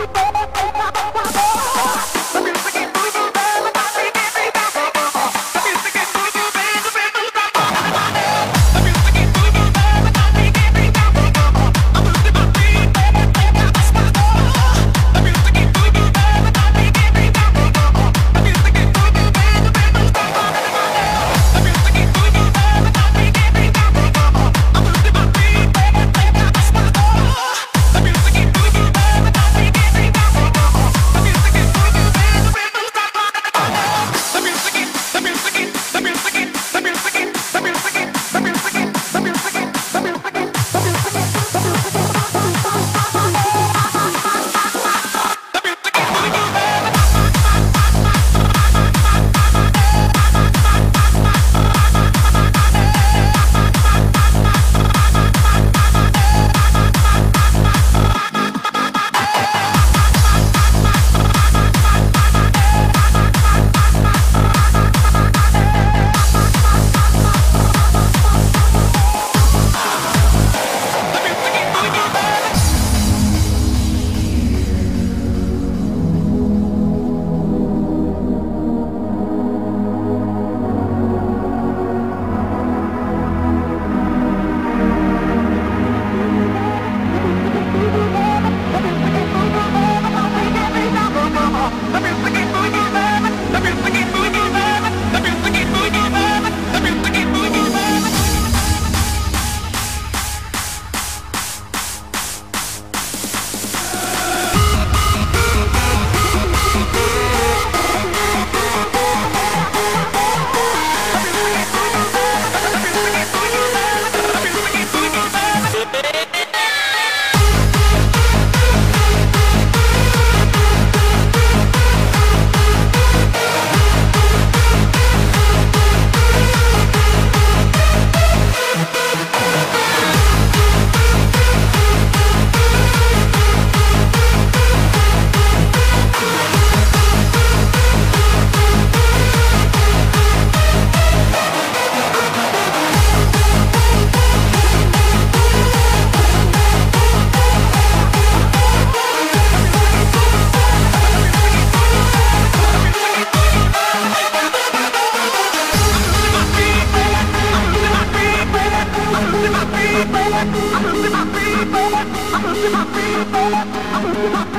Woo!